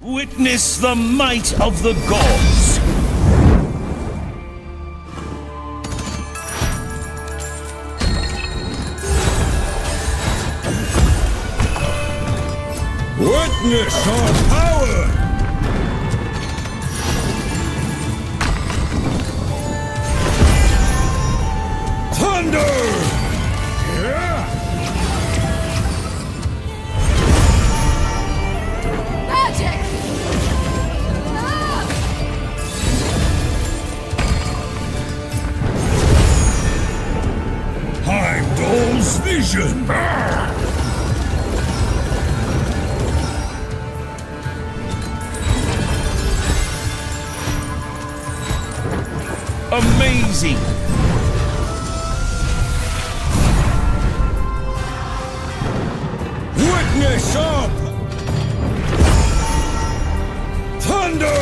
Witness the might of the gods! Witness our power! Heimdall's vision! Amazing! Witness up! Thunder!